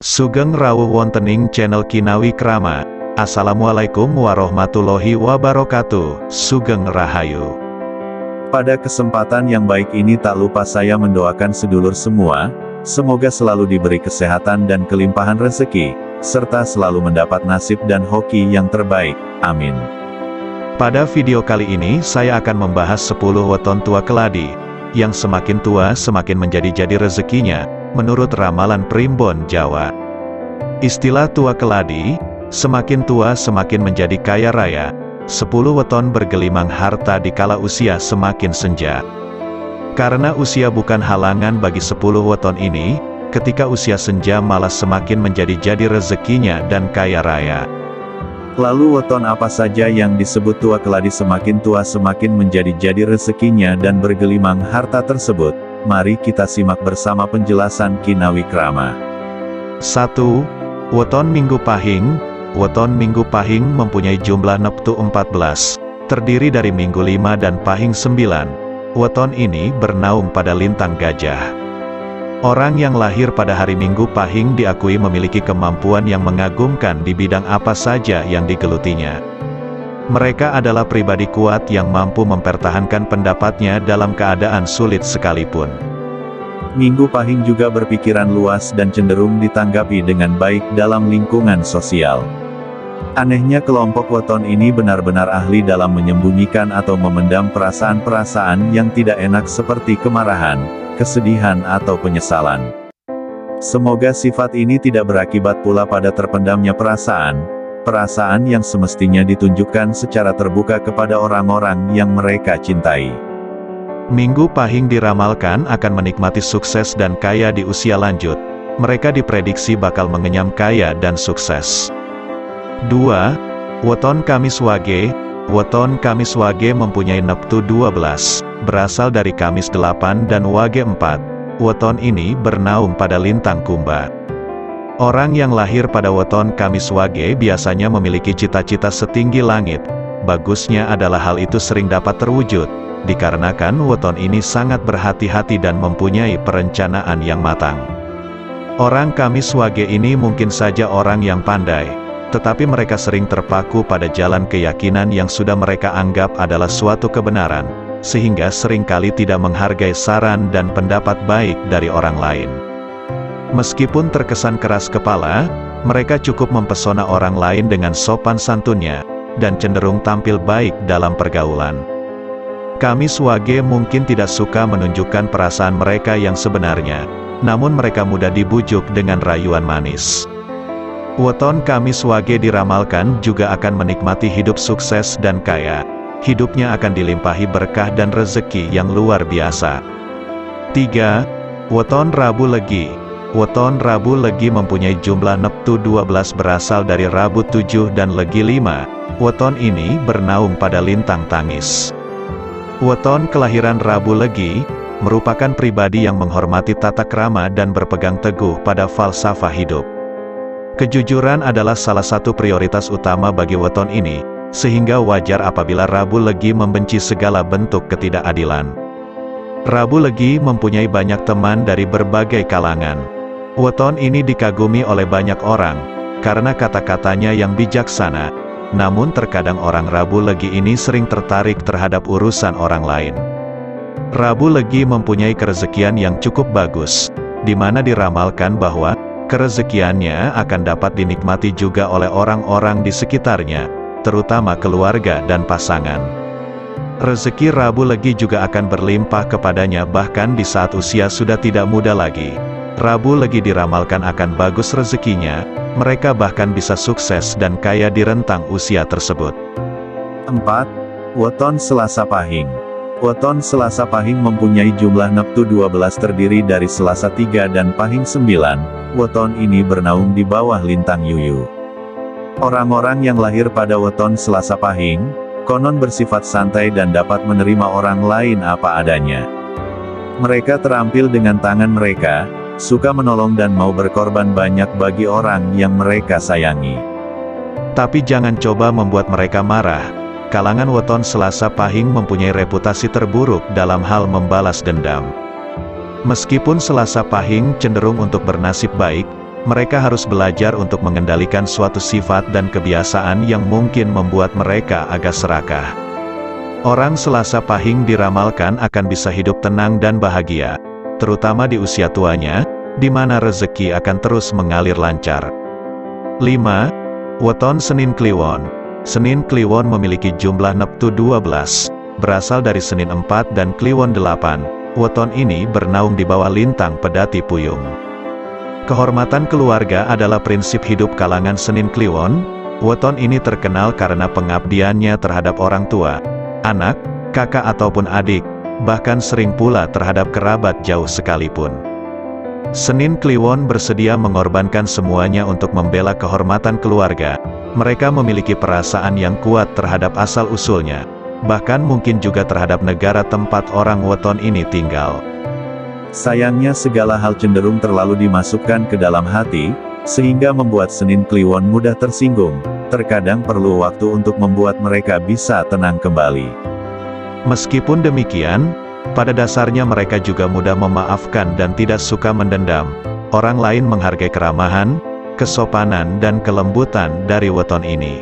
Sugeng rawuh wontening channel Kinawi Krama. Assalamualaikum warahmatullahi wabarakatuh. Sugeng Rahayu. Pada kesempatan yang baik ini tak lupa saya mendoakan sedulur semua, semoga selalu diberi kesehatan dan kelimpahan rezeki, serta selalu mendapat nasib dan hoki yang terbaik. Amin. Pada video kali ini saya akan membahas 10 weton tua keladi, yang semakin tua semakin menjadi-jadi rezekinya, menurut ramalan primbon Jawa. Istilah tua keladi, semakin tua semakin menjadi kaya raya, sepuluh weton bergelimang harta di kala usia semakin senja. Karena usia bukan halangan bagi sepuluh weton ini, ketika usia senja malah semakin menjadi-jadi rezekinya dan kaya raya. Lalu weton apa saja yang disebut tua keladi semakin tua semakin menjadi-jadi rezekinya dan bergelimang harta tersebut? Mari kita simak bersama penjelasan Kinawi Krama. 1. Weton Minggu Pahing Weton Minggu Pahing mempunyai jumlah neptu 14, terdiri dari Minggu 5 dan Pahing 9. Weton ini bernaung pada lintang gajah. Orang yang lahir pada hari Minggu Pahing diakui memiliki kemampuan yang mengagumkan di bidang apa saja yang digelutinya. Mereka adalah pribadi kuat yang mampu mempertahankan pendapatnya dalam keadaan sulit sekalipun. Minggu Pahing juga berpikiran luas dan cenderung ditanggapi dengan baik dalam lingkungan sosial. Anehnya kelompok weton ini benar-benar ahli dalam menyembunyikan atau memendam perasaan-perasaan yang tidak enak seperti kemarahan, kesedihan atau penyesalan. Semoga sifat ini tidak berakibat pula pada terpendamnya perasaan, perasaan yang semestinya ditunjukkan secara terbuka kepada orang-orang yang mereka cintai. Minggu Pahing diramalkan akan menikmati sukses dan kaya di usia lanjut. Mereka diprediksi bakal mengenyam kaya dan sukses. 2. Weton Kamis Wage Weton Kamis Wage mempunyai neptu 12, berasal dari Kamis 8 dan Wage 4. Weton ini bernaung pada lintang Kumba. Orang yang lahir pada weton Kamis Wage biasanya memiliki cita-cita setinggi langit. Bagusnya adalah hal itu sering dapat terwujud, dikarenakan weton ini sangat berhati-hati dan mempunyai perencanaan yang matang. Orang Kamis Wage ini mungkin saja orang yang pandai, tetapi mereka sering terpaku pada jalan keyakinan yang sudah mereka anggap adalah suatu kebenaran, sehingga sering kali tidak menghargai saran dan pendapat baik dari orang lain. Meskipun terkesan keras kepala, mereka cukup mempesona orang lain dengan sopan santunnya, dan cenderung tampil baik dalam pergaulan. Kami Swage mungkin tidak suka menunjukkan perasaan mereka yang sebenarnya, namun mereka mudah dibujuk dengan rayuan manis. Weton kami Swage diramalkan juga akan menikmati hidup sukses dan kaya. Hidupnya akan dilimpahi berkah dan rezeki yang luar biasa. 3. Weton Rabu Legi Weton Rabu Legi mempunyai jumlah neptu 12 berasal dari Rabu 7 dan Legi 5. Weton ini bernaung pada lintang tangis. Weton kelahiran Rabu Legi, merupakan pribadi yang menghormati tata krama dan berpegang teguh pada falsafah hidup. Kejujuran adalah salah satu prioritas utama bagi weton ini, sehingga wajar apabila Rabu Legi membenci segala bentuk ketidakadilan. Rabu Legi mempunyai banyak teman dari berbagai kalangan. Weton ini dikagumi oleh banyak orang, karena kata-katanya yang bijaksana, namun terkadang orang Rabu Legi ini sering tertarik terhadap urusan orang lain. Rabu Legi mempunyai kerezekian yang cukup bagus, di mana diramalkan bahwa, kerezekiannya akan dapat dinikmati juga oleh orang-orang di sekitarnya, terutama keluarga dan pasangan. Rezeki Rabu Legi juga akan berlimpah kepadanya bahkan di saat usia sudah tidak muda lagi. Rabu lagi diramalkan akan bagus rezekinya, mereka bahkan bisa sukses dan kaya di rentang usia tersebut. 4. Weton Selasa Pahing Weton Selasa Pahing mempunyai jumlah neptu 12 terdiri dari Selasa 3 dan Pahing 9. Weton ini bernaung di bawah lintang Yuyu. Orang-orang yang lahir pada weton Selasa Pahing, konon bersifat santai dan dapat menerima orang lain apa adanya. Mereka terampil dengan tangan mereka, suka menolong dan mau berkorban banyak bagi orang yang mereka sayangi. Tapi jangan coba membuat mereka marah. Kalangan weton Selasa Pahing mempunyai reputasi terburuk dalam hal membalas dendam. Meskipun Selasa Pahing cenderung untuk bernasib baik, mereka harus belajar untuk mengendalikan suatu sifat dan kebiasaan yang mungkin membuat mereka agak serakah. Orang Selasa Pahing diramalkan akan bisa hidup tenang dan bahagia, terutama di usia tuanya, di mana rezeki akan terus mengalir lancar. 5. Weton Senin Kliwon Senin Kliwon memiliki jumlah neptu 12, berasal dari Senin 4 dan Kliwon 8. Weton ini bernaung di bawah lintang pedati puyung. Kehormatan keluarga adalah prinsip hidup kalangan Senin Kliwon. Weton ini terkenal karena pengabdiannya terhadap orang tua, anak, kakak ataupun adik, bahkan sering pula terhadap kerabat jauh sekalipun. Senin Kliwon bersedia mengorbankan semuanya untuk membela kehormatan keluarga. Mereka memiliki perasaan yang kuat terhadap asal-usulnya, bahkan mungkin juga terhadap negara tempat orang weton ini tinggal. Sayangnya segala hal cenderung terlalu dimasukkan ke dalam hati, sehingga membuat Senin Kliwon mudah tersinggung, terkadang perlu waktu untuk membuat mereka bisa tenang kembali. Meskipun demikian, pada dasarnya mereka juga mudah memaafkan dan tidak suka mendendam. Orang lain menghargai keramahan, kesopanan dan kelembutan dari weton ini.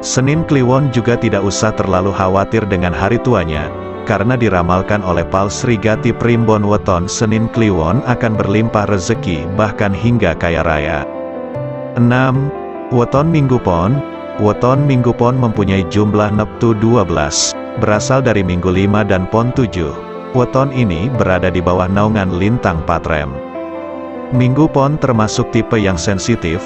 Senin Kliwon juga tidak usah terlalu khawatir dengan hari tuanya, karena diramalkan oleh Pal Srigati Primbon Weton Senin Kliwon akan berlimpah rezeki bahkan hingga kaya raya. 6. Weton Minggu Pon Weton Minggu Pon mempunyai jumlah neptu 12, berasal dari Minggu 5 dan Pon 7. Weton ini berada di bawah naungan lintang Patrem. Minggu Pon termasuk tipe yang sensitif,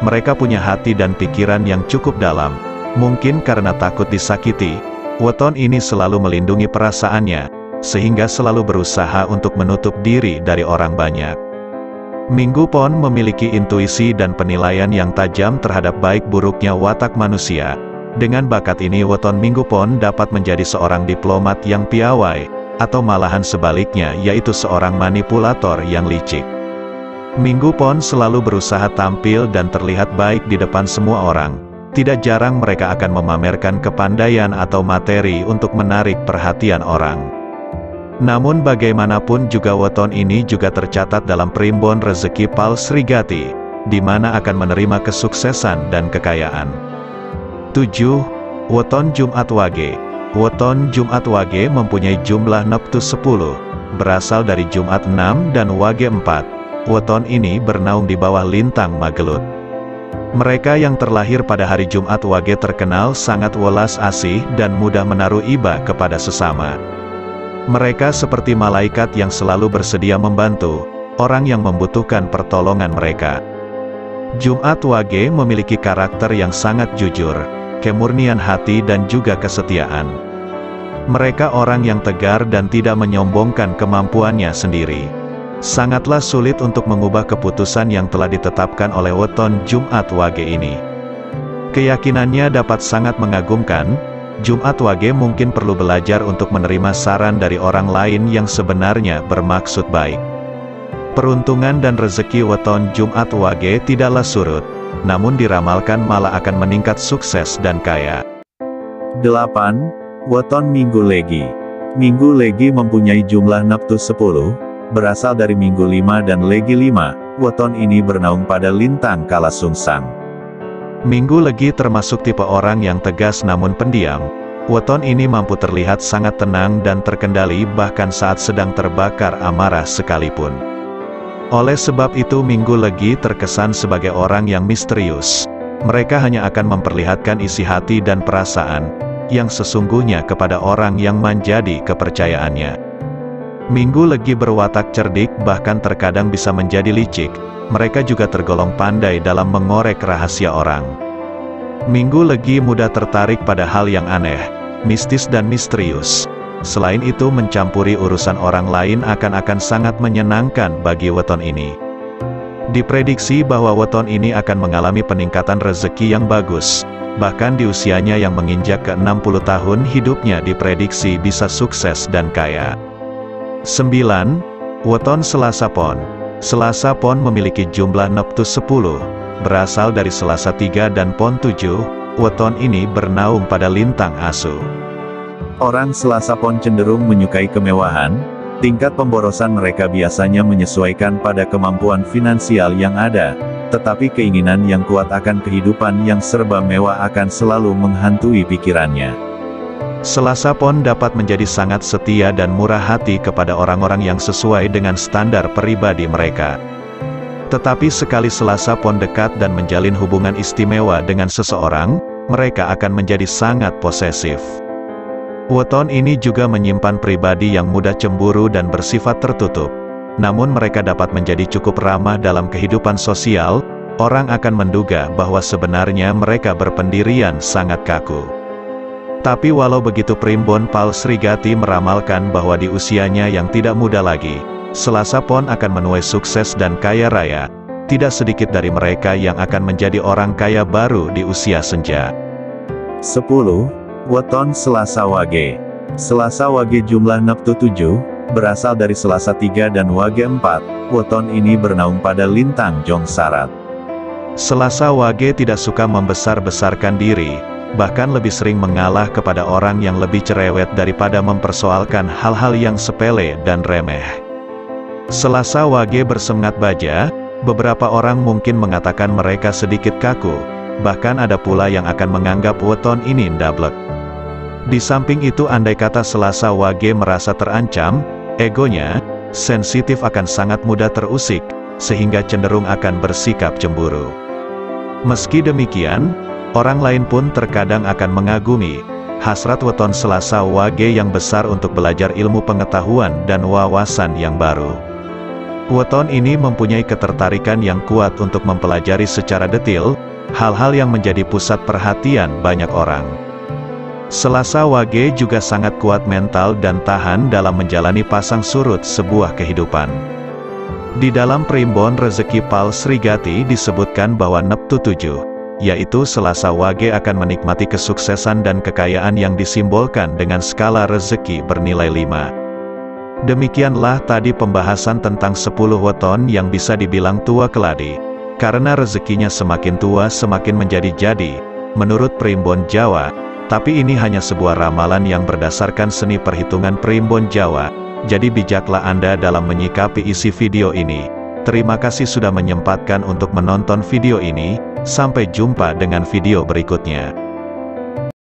mereka punya hati dan pikiran yang cukup dalam, mungkin karena takut disakiti, Weton ini selalu melindungi perasaannya, sehingga selalu berusaha untuk menutup diri dari orang banyak. Minggu Pon memiliki intuisi dan penilaian yang tajam terhadap baik buruknya watak manusia. Dengan bakat ini Weton Minggu Pon dapat menjadi seorang diplomat yang piawai, atau malahan sebaliknya yaitu seorang manipulator yang licik. Minggu Pon selalu berusaha tampil dan terlihat baik di depan semua orang, tidak jarang mereka akan memamerkan kepandaian atau materi untuk menarik perhatian orang. Namun bagaimanapun juga weton ini juga tercatat dalam primbon rezeki Pal Srigati, di mana akan menerima kesuksesan dan kekayaan. 7. Weton Jumat Wage Weton Jumat Wage mempunyai jumlah neptus 10, berasal dari Jumat 6 dan Wage 4. Weton ini bernaung di bawah lintang Magelut. Mereka yang terlahir pada hari Jumat Wage terkenal sangat welas asih dan mudah menaruh iba kepada sesama. Mereka seperti malaikat yang selalu bersedia membantu, orang yang membutuhkan pertolongan mereka. Jumat Wage memiliki karakter yang sangat jujur, kemurnian hati dan juga kesetiaan. Mereka orang yang tegar dan tidak menyombongkan kemampuannya sendiri. Sangatlah sulit untuk mengubah keputusan yang telah ditetapkan oleh weton Jumat Wage ini. Keyakinannya dapat sangat mengagumkan, Jumat Wage mungkin perlu belajar untuk menerima saran dari orang lain yang sebenarnya bermaksud baik. Peruntungan dan rezeki weton Jumat Wage tidaklah surut, namun diramalkan malah akan meningkat sukses dan kaya. 8. Weton Minggu Legi Minggu Legi mempunyai jumlah neptu 10, berasal dari Minggu 5 dan Legi 5, weton ini bernaung pada lintang Kalasungsang. Minggu Legi termasuk tipe orang yang tegas namun pendiam. Weton ini mampu terlihat sangat tenang dan terkendali bahkan saat sedang terbakar amarah sekalipun. Oleh sebab itu Minggu Legi terkesan sebagai orang yang misterius. Mereka hanya akan memperlihatkan isi hati dan perasaan, yang sesungguhnya kepada orang yang menjadi kepercayaannya. Minggu Legi berwatak cerdik bahkan terkadang bisa menjadi licik, mereka juga tergolong pandai dalam mengorek rahasia orang. Minggu Legi mudah tertarik pada hal yang aneh, mistis dan misterius. Selain itu mencampuri urusan orang lain akan-akan sangat menyenangkan bagi weton ini. Diprediksi bahwa weton ini akan mengalami peningkatan rezeki yang bagus, bahkan di usianya yang menginjak ke 60 tahun hidupnya diprediksi bisa sukses dan kaya. 9. Weton Selasa Pon Selasa Pon memiliki jumlah neptus 10, berasal dari Selasa 3 dan Pon 7, weton ini bernaung pada lintang asu. Orang Selasa Pon cenderung menyukai kemewahan, Tingkat pemborosan mereka biasanya menyesuaikan pada kemampuan finansial yang ada, tetapi keinginan yang kuat akan kehidupan yang serba mewah akan selalu menghantui pikirannya. Selasa Pon dapat menjadi sangat setia dan murah hati kepada orang-orang yang sesuai dengan standar pribadi mereka. Tetapi sekali Selasa Pon dekat dan menjalin hubungan istimewa dengan seseorang, mereka akan menjadi sangat posesif. Weton ini juga menyimpan pribadi yang mudah cemburu dan bersifat tertutup. Namun mereka dapat menjadi cukup ramah dalam kehidupan sosial, orang akan menduga bahwa sebenarnya mereka berpendirian sangat kaku. Tapi walau begitu Primbon Pal Srigati meramalkan bahwa di usianya yang tidak muda lagi, Selasa Pon akan menuai sukses dan kaya raya, tidak sedikit dari mereka yang akan menjadi orang kaya baru di usia senja. 10. Weton Selasa Wage. Selasa Wage jumlah Neptu 7, berasal dari Selasa 3 dan Wage 4, weton ini bernaung pada lintang Jong Sarat. Selasa Wage tidak suka membesar-besarkan diri, bahkan lebih sering mengalah kepada orang yang lebih cerewet daripada mempersoalkan hal-hal yang sepele dan remeh. Selasa Wage bersemangat baja, beberapa orang mungkin mengatakan mereka sedikit kaku, bahkan ada pula yang akan menganggap weton ini ndablek. Di samping itu andai kata Selasa Wage merasa terancam, egonya, sensitif akan sangat mudah terusik, sehingga cenderung akan bersikap cemburu. Meski demikian, orang lain pun terkadang akan mengagumi, hasrat weton Selasa Wage yang besar untuk belajar ilmu pengetahuan dan wawasan yang baru. Weton ini mempunyai ketertarikan yang kuat untuk mempelajari secara detail, hal-hal yang menjadi pusat perhatian banyak orang. Selasa Wage juga sangat kuat mental dan tahan dalam menjalani pasang surut sebuah kehidupan. Di dalam primbon rezeki Pal Srigati disebutkan bahwa Neptu 7, yaitu Selasa Wage akan menikmati kesuksesan dan kekayaan yang disimbolkan dengan skala rezeki bernilai 5. Demikianlah tadi pembahasan tentang 10 weton yang bisa dibilang tua keladi. Karena rezekinya semakin tua semakin menjadi jadi, menurut primbon Jawa, tapi ini hanya sebuah ramalan yang berdasarkan seni perhitungan primbon Jawa, jadi bijaklah Anda dalam menyikapi isi video ini. Terima kasih sudah menyempatkan untuk menonton video ini, sampai jumpa dengan video berikutnya.